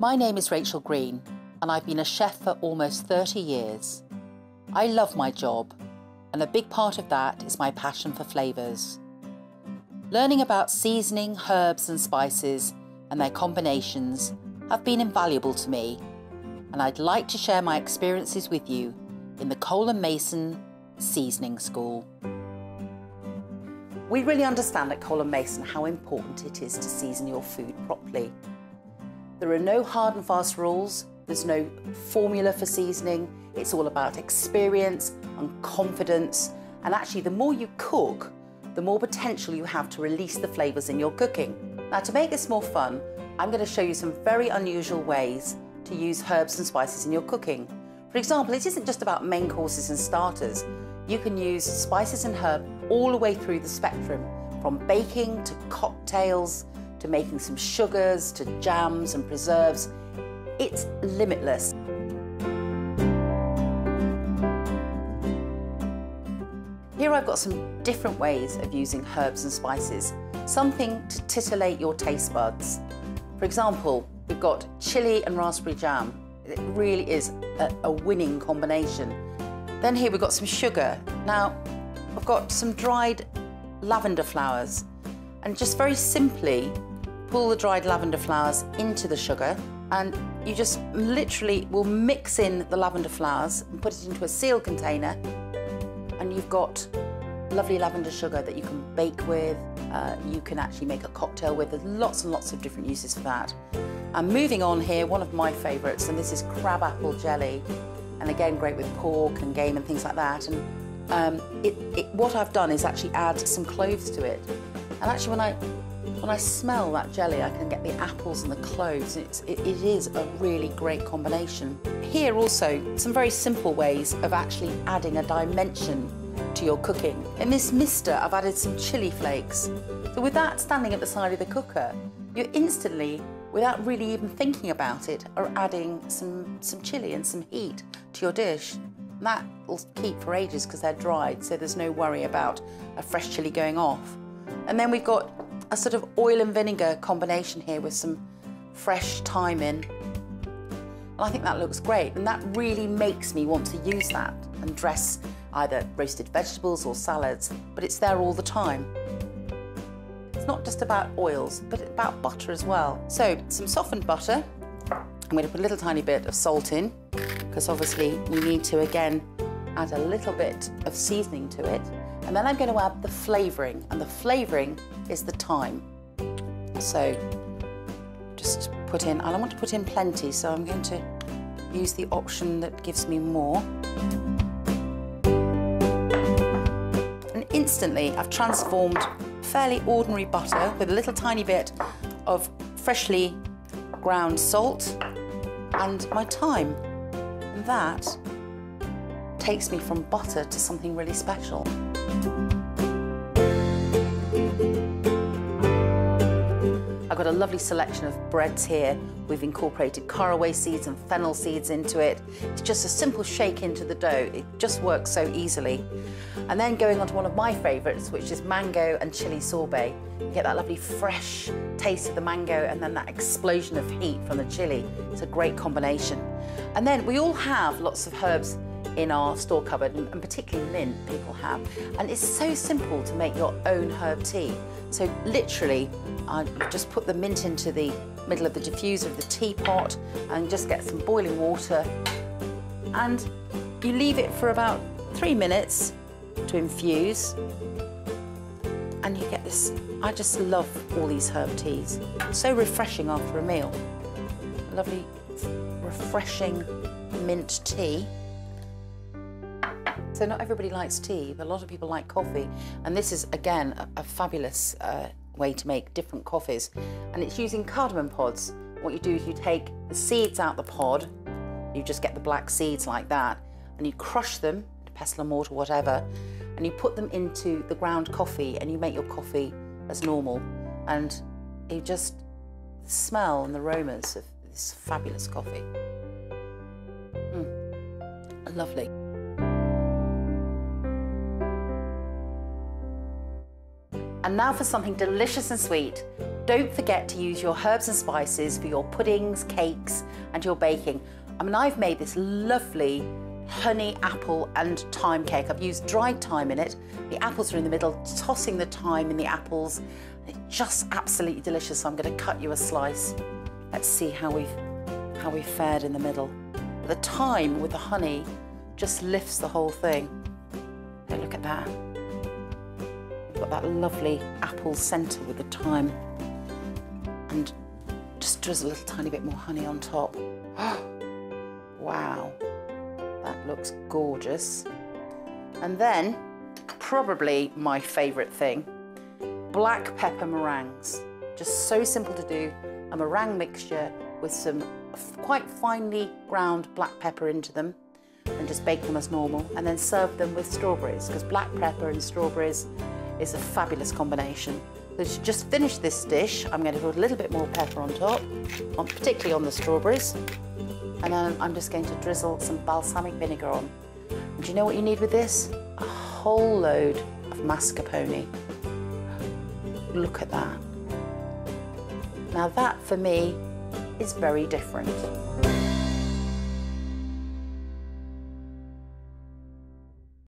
My name is Rachel Green, and I've been a chef for almost 30 years. I love my job, and a big part of that is my passion for flavours. Learning about seasoning, herbs, and spices and their combinations have been invaluable to me, and I'd like to share my experiences with you in the Cole and Mason Seasoning School. We really understand at Cole Mason how important it is to season your food properly. There are no hard and fast rules, there's no formula for seasoning. It's all about experience and confidence. And actually, the more you cook, the more potential you have to release the flavours in your cooking. Now, to make this more fun, I'm going to show you some very unusual ways to use herbs and spices in your cooking. For example, it isn't just about main courses and starters. You can use spices and herb all the way through the spectrum, from baking to cocktails, to making some sugars, to jams and preserves. It's limitless. Here I've got some different ways of using herbs and spices, something to titillate your taste buds. For example, we've got chili and raspberry jam. It really is a, a winning combination. Then here we've got some sugar. Now, I've got some dried lavender flowers and just very simply pull the dried lavender flowers into the sugar and you just literally will mix in the lavender flowers and put it into a sealed container and you've got lovely lavender sugar that you can bake with, uh, you can actually make a cocktail with. There's lots and lots of different uses for that. And moving on here, one of my favourites, and this is crab apple jelly, and again great with pork and game and things like that. And um, it, it, what I've done is actually add some cloves to it. And actually when I when I smell that jelly, I can get the apples and the cloves. It's, it, it is a really great combination. Here also, some very simple ways of actually adding a dimension to your cooking. In this mister, I've added some chili flakes. So with that standing at the side of the cooker, you instantly, without really even thinking about it, are adding some, some chili and some heat to your dish. And that will keep for ages because they're dried, so there's no worry about a fresh chili going off. And then we've got a sort of oil and vinegar combination here with some fresh thyme in. And I think that looks great and that really makes me want to use that and dress either roasted vegetables or salads, but it's there all the time. It's not just about oils, but about butter as well. So some softened butter. I'm going to put a little tiny bit of salt in because obviously we need to again add a little bit of seasoning to it. And then I'm going to add the flavouring, and the flavouring is the thyme. So just put in, and I want to put in plenty, so I'm going to use the option that gives me more. And instantly I've transformed fairly ordinary butter with a little tiny bit of freshly ground salt and my thyme. And that takes me from butter to something really special. I've got a lovely selection of breads here. We've incorporated caraway seeds and fennel seeds into it. It's just a simple shake into the dough. It just works so easily. And then going on to one of my favourites, which is mango and chili sorbet. You get that lovely fresh taste of the mango and then that explosion of heat from the chili. It's a great combination. And then we all have lots of herbs in our store cupboard, and particularly mint people have. And it's so simple to make your own herb tea. So literally, I just put the mint into the middle of the diffuser of the teapot and just get some boiling water. And you leave it for about three minutes to infuse. And you get this, I just love all these herb teas. So refreshing after a meal. Lovely, refreshing mint tea. So not everybody likes tea, but a lot of people like coffee. And this is, again, a, a fabulous uh, way to make different coffees. And it's using cardamom pods. What you do is you take the seeds out the pod, you just get the black seeds like that, and you crush them, pestle and mortar, whatever, and you put them into the ground coffee and you make your coffee as normal. And you just smell and the aromas of this fabulous coffee. Mm. Lovely. And now for something delicious and sweet. Don't forget to use your herbs and spices for your puddings, cakes, and your baking. I mean, I've made this lovely honey, apple, and thyme cake. I've used dried thyme in it. The apples are in the middle, tossing the thyme in the apples. It's just absolutely delicious. So I'm going to cut you a slice. Let's see how we've how we fared in the middle. The thyme with the honey just lifts the whole thing. Look at that. Got that lovely apple centre with the thyme. And just drizzle a little tiny bit more honey on top. wow, that looks gorgeous. And then, probably my favourite thing, black pepper meringues. Just so simple to do, a meringue mixture with some quite finely ground black pepper into them and just bake them as normal and then serve them with strawberries because black pepper and strawberries is a fabulous combination. So to just finish this dish, I'm going to put a little bit more pepper on top, on, particularly on the strawberries. And then I'm just going to drizzle some balsamic vinegar on. And do you know what you need with this? A whole load of mascarpone. Look at that. Now that, for me, is very different.